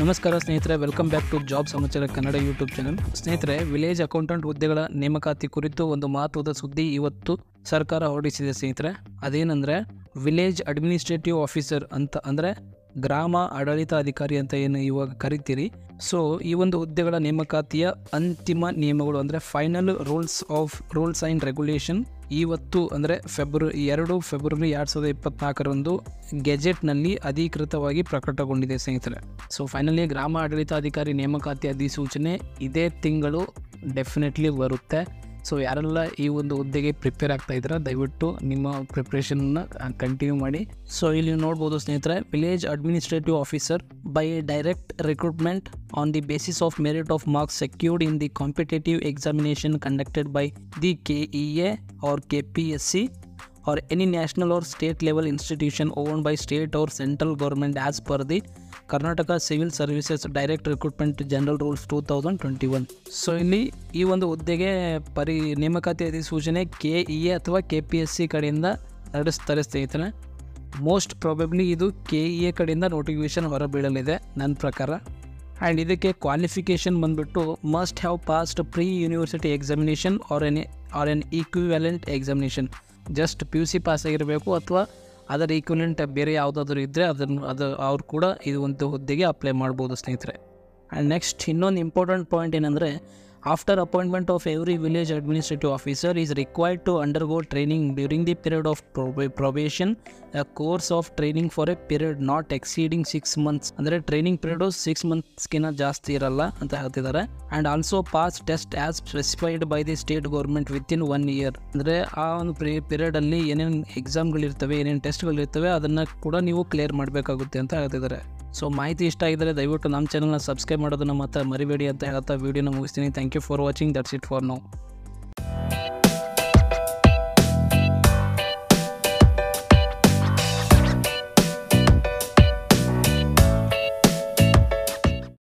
ನಮಸ್ಕಾರ ಸ್ನೇಹಿತರೆ welcome back to job Samachar Kannada YouTube channel ಸ್ನೇಹಿತರೆ ವಿಲೇಜ್ ಅಕೌಂಟೆಂಟ್ ಹುದ್ದೆಗಳ ನೇಮಕಾತಿ ಕುರಿತು ಒಂದು ಮಹತ್ವದ ಸುದ್ದಿ ಇವತ್ತು ಸರ್ಕಾರ ಹೊರಡಿಸಿದೆ ಸ್ನೇಹಿತರೆ. ಅದೇನೆಂದರೆ ವಿಲೇಜ್ ಅಡ್ಮಿನಿಸ್ಟ್ರೇಟಿವ್ ಆಫೀಸರ್ ಅಂತ, ಅಂದರೆ ಗ್ರಾಮ ಆಡಳಿತಾಧಿಕಾರಿ ಅಂತ ಏನು ಇವಾಗ ಕರಿತೀರಿ. ಸೊ ಈ ಒಂದು ಹುದ್ದೆಗಳ ನೇಮಕಾತಿಯ ಅಂತಿಮ ನಿಯಮಗಳು ಅಂದರೆ final rules of rules and regulation ಇವತ್ತು ಅಂದರೆ ಫೆಬ್ರವರಿ ಎರಡು ಫೆಬ್ರವರಿ ಎರಡು ಸಾವಿರದ ಇಪ್ಪತ್ನಾಲ್ಕರಂದು ಗೆಜೆಟ್ನಲ್ಲಿ ಅಧಿಕೃತವಾಗಿ ಪ್ರಕಟಗೊಂಡಿದೆ ಸ್ನೇಹಿತರೆ. ಸೊ ಫೈನಲಿ ಗ್ರಾಮ ಆಡಳಿತಾಧಿಕಾರಿ ನೇಮಕಾತಿ ಅಧಿಸೂಚನೆ ಇದೇ ತಿಂಗಳು ಡೆಫಿನೆಟ್ಲಿ ಬರುತ್ತೆ. ಸೊ ಯಾರೆಲ್ಲ ಈ ಒಂದು ಹುದ್ದೆಗೆ ಪ್ರಿಪೇರ್ ಆಗ್ತಾ ಇದ್ದೀರಾ, ದಯವಿಟ್ಟು ನಿಮ್ಮ ಪ್ರಿಪ್ರೇಷನ್ನ ಕಂಟಿನ್ಯೂ ಮಾಡಿ. ಸೊ ಇಲ್ಲಿ ನೋಡ್ಬೋದು ಸ್ನೇಹಿತರೆ village administrative officer by direct recruitment on the basis of merit of marks secured in the competitive examination conducted by the K E A or K P S C or any national or state level institution owned by state or central government as per the Karnataka civil services direct recruitment general rules two thousand twenty one so ಇಲ್ಲಿ ಈ ಒಂದು ಹುದ್ದೆಗೆ ಪರಿ, ನೇಮಕಾತಿ ಅಧಿಸೂಚನೆ K E A ಅಥವಾ K P S C ಕಡೆಯಿಂದ ನಡೆಸ್ತಾರೆ ಸ್ನೇಹಿತರೆ ಮೋಸ್ಟ್ ಪ್ರಾಬಬ್ಲಿ ಇದು ಕೆ ಇ ಎ ಕಡೆಯಿಂದ ನೋಟಿಫಿಕೇಷನ್ ಹೊರಬೀಳಲಿದೆ ನನ್ನ ಪ್ರಕಾರ. ಆ್ಯಂಡ್ ಇದಕ್ಕೆ ಕ್ವಾಲಿಫಿಕೇಷನ್ ಬಂದುಬಿಟ್ಟು must have passed pre university examination or an or an equivalent examination just P U C pass ಆಗಿರಬೇಕು ಅಥವಾ ಅದರ ಈಕ್ವಲೆಂಟ್ ಬೇರೆ ಯಾವುದಾದ್ರೂ ಇದ್ದರೆ ಅದನ್ನು, ಅದು ಅವ್ರು ಕೂಡ ಇದು ಒಂದು ಹುದ್ದೆಗೆ ಅಪ್ಲೈ ಮಾಡ್ಬೋದು ಸ್ನೇಹಿತರೆ. ಆ್ಯಂಡ್ ನೆಕ್ಸ್ಟ್ ಇನ್ನೊಂದು ಇಂಪಾರ್ಟೆಂಟ್ ಪಾಯಿಂಟ್ ಏನಂದರೆ after appointment of every village administrative officer is required to undergo training during the period of probation a course of training for a period not exceeding six months ಅಂದರೆ training period six ಮಂತ್ಸ್ಗಿಂತ ಜಾಸ್ತಿ ಇರಲ್ಲ ಅಂತ ಹೇಳ್ತಿದ್ದಾರೆ. And also pass test as specified by the state government within one year ಅಂದರೆ ಆ ಒಂದು ಪೀರಿಯಡಲ್ಲಿ ಏನೇನು ಎಕ್ಸಾಮ್ಗಳಿರ್ತವೆ ಏನೇನು ಟೆಸ್ಟ್ಗಳಿರ್ತವೆ ಅದನ್ನು ಕೂಡ ನೀವು ಕ್ಲಿಯರ್ ಮಾಡಬೇಕಾಗುತ್ತೆ ಅಂತ ಹೇಳ್ತಿದ್ದಾರೆ. ಸೊ ಮಾಹಿತಿ ಇಷ್ಟ ಆಗಿದ್ದರೆ ದಯವಿಟ್ಟು ನಮ್ಮ ಚಾನಲ್ನ ಸಬ್ಸ್ಕ್ರೈಬ್ ಮಾಡೋದನ್ನು ಮತ್ತೆ ಮರಿಬೇಡಿ ಅಂತ ಹೇಳ್ತಾ ವೀಡಿಯೋನ ಮುಗಿಸ್ತೀನಿ. Thank you for watching that's it for now